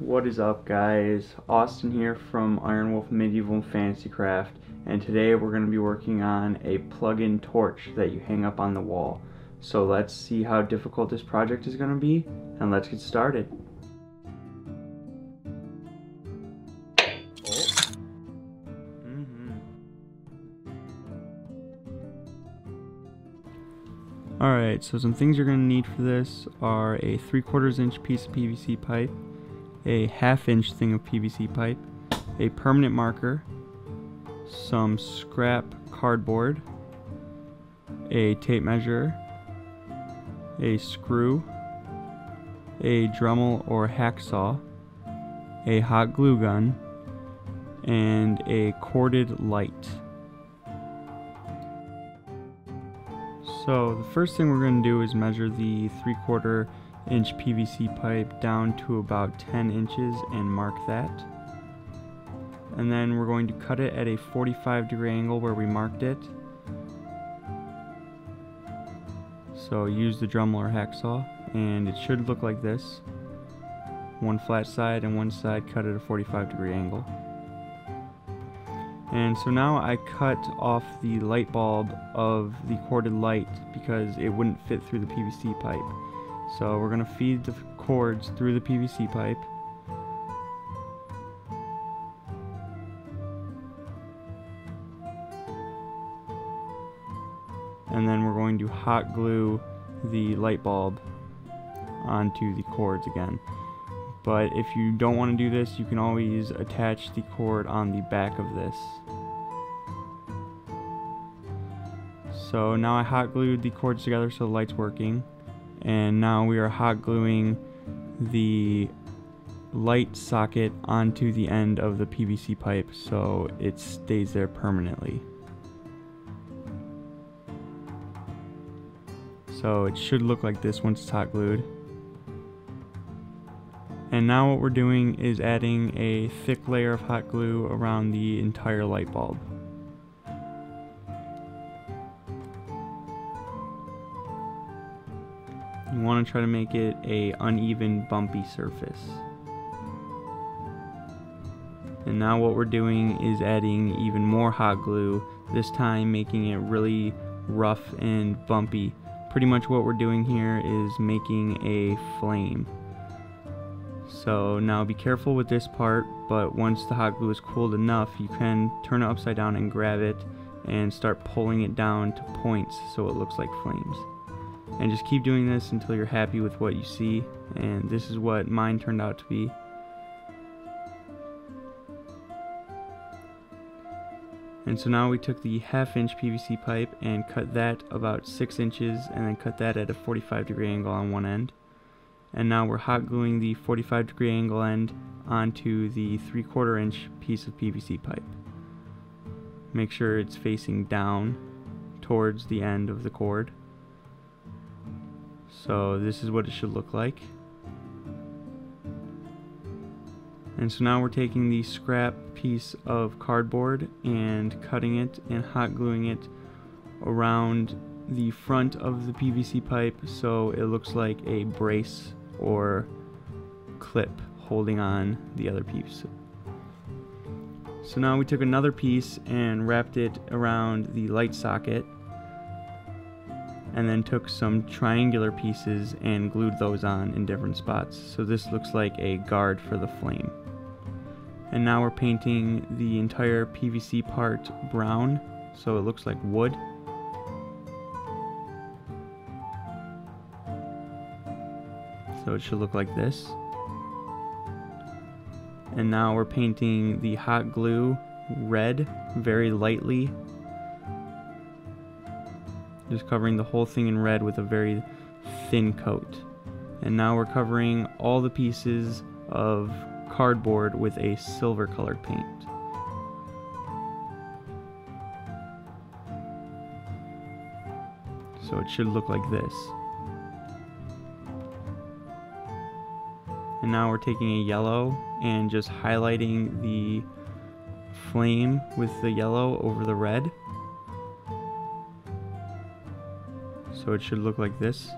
What is up guys? Austin here from Iron Wolf Medieval Fantasy Craft and today we're going to be working on a plug-in torch that you hang up on the wall. So let's see how difficult this project is going to be and let's get started. Oh. Mm-hmm. Alright, so some things you're going to need for this are a 3 quarters inch piece of PVC pipe, a half inch thing of PVC pipe, a permanent marker, some scrap cardboard, a tape measure, a screw, a Dremel or hacksaw, a hot glue gun, and a corded light. So the first thing we're going to do is measure the 3 quarter inch PVC pipe down to about 10 inches and mark that. And then we're going to cut it at a 45 degree angle where we marked it. So use the Dremel or hacksaw and it should look like this. One flat side and one side cut at a 45 degree angle. And so now I cut off the light bulb of the corded light because it wouldn't fit through the PVC pipe. So we're going to feed the cords through the PVC pipe. And then we're going to hot glue the light bulb onto the cords again. But if you don't want to do this, you can always attach the cord on the back of this. So now I hot glued the cords together so the light's working. And now we are hot gluing the light socket onto the end of the PVC pipe so it stays there permanently. So it should look like this once it's hot glued. And now what we're doing is adding a thick layer of hot glue around the entire light bulb. Want to try to make it a uneven bumpy surface. And now what we're doing is adding even more hot glue, this time making it really rough and bumpy. Pretty much what we're doing here is making a flame. So now be careful with this part, but once the hot glue is cooled enough, you can turn it upside down and grab it and start pulling it down to points so it looks like flames. And just keep doing this until you're happy with what you see, and this is what mine turned out to be. And so now we took the half inch PVC pipe and cut that about 6 inches and then cut that at a 45 degree angle on one end and now we're hot gluing the 45 degree angle end onto the 3 quarter inch piece of PVC pipe. Make sure it's facing down towards the end of the cord. So this is what it should look like. And so now we're taking the scrap piece of cardboard and cutting it and hot gluing it around the front of the PVC pipe so it looks like a brace or clip holding on the other piece. So now we took another piece and wrapped it around the light socket and then took some triangular pieces and glued those on in different spots. So this looks like a guard for the flame. And now we're painting the entire PVC part brown so it looks like wood. So it should look like this. And now we're painting the hot glue red very lightly. Just covering the whole thing in red with a very thin coat. And now we're covering all the pieces of cardboard with a silver colored paint. So it should look like this. And now we're taking a yellow and just highlighting the flame with the yellow over the red. So it should look like this.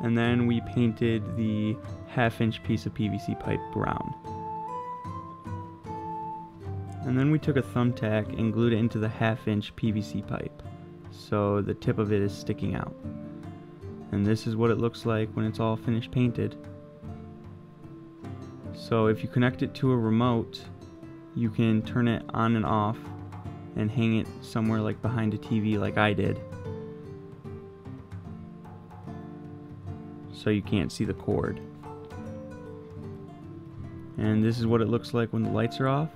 and then we painted the half inch piece of PVC pipe brown. And then we took a thumbtack and glued it into the half inch PVC pipe so the tip of it is sticking out. And this is what it looks like when it's all finished painted. So if you connect it to a remote, you can turn it on and off and hang it somewhere like behind a TV like I did. So you can't see the cord. And this is what it looks like when the lights are off.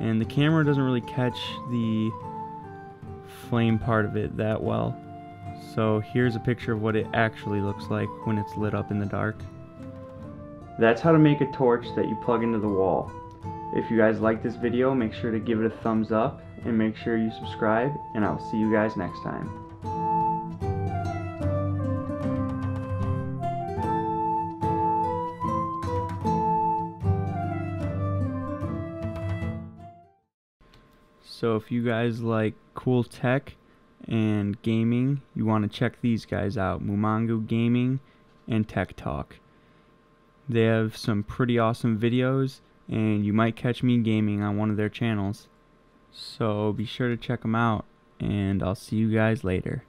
And the camera doesn't really catch the flame part of it that well. So here's a picture of what it actually looks like when it's lit up in the dark. That's how to make a torch that you plug into the wall. If you guys like this video, make sure to give it a thumbs up and make sure you subscribe, and I'll see you guys next time. So if you guys like cool tech and gaming, you want to check these guys out, Mumangu Gaming and Tech Talk. They have some pretty awesome videos and you might catch me gaming on one of their channels. So be sure to check them out and I'll see you guys later.